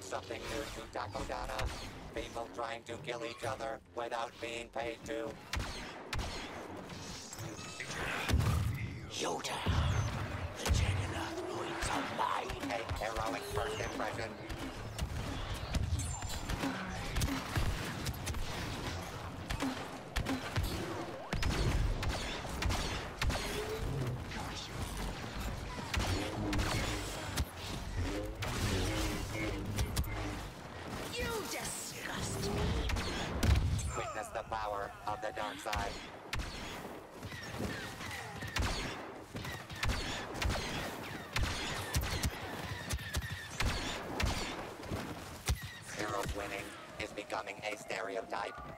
something new to tackle Takodana. People trying to kill each other without being paid to. Yoda, the Juggernaut are mine. A heroic first impression. Side. Heroes winning is becoming a stereotype.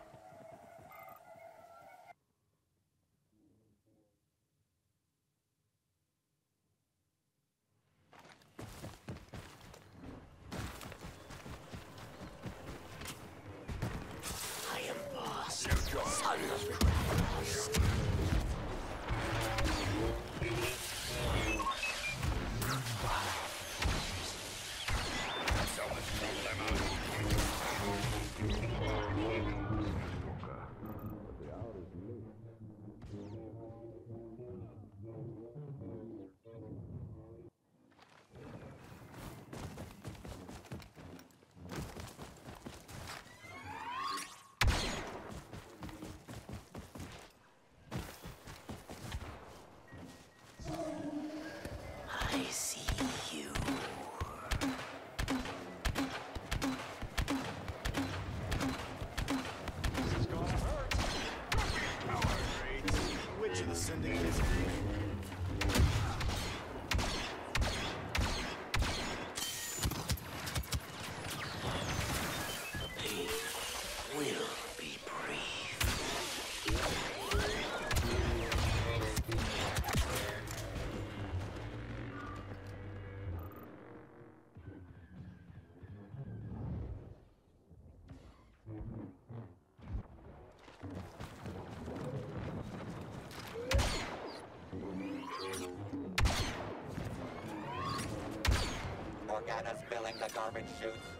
Morgana's filling the garbage chutes.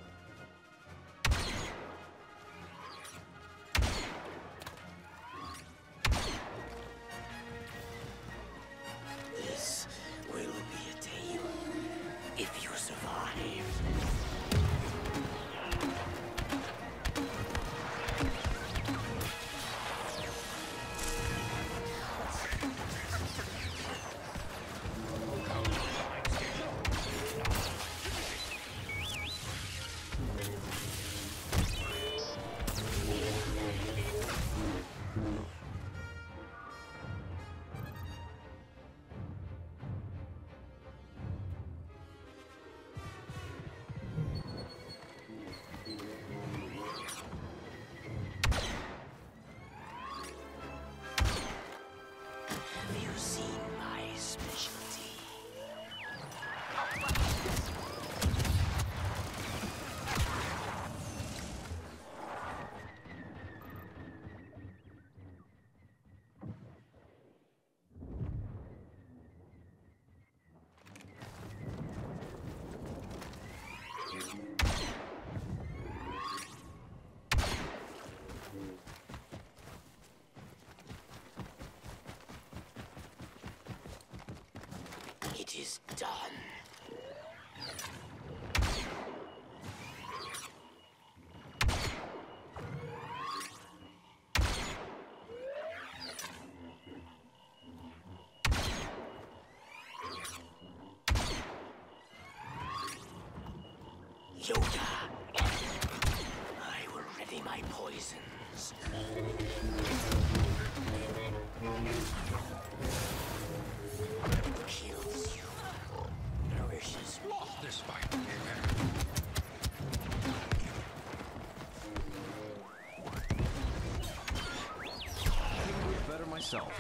It is done. Yoda! I will ready my poisons. Kills you. Nourishes me. This fight. I do it better myself.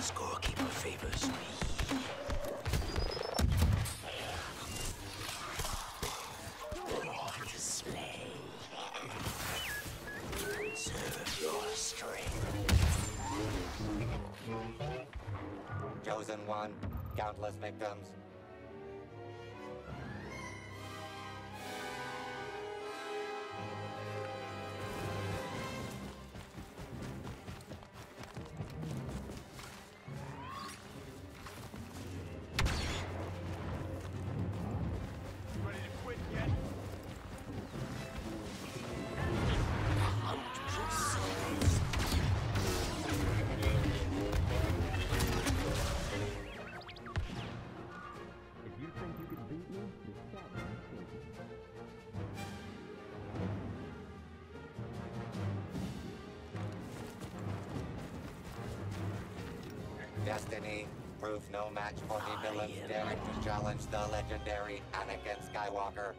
Scorekeeper favors me. Display. Serve your strength. Chosen one, countless victims. Destiny proved no match for the villains daring to challenge the legendary Anakin Skywalker.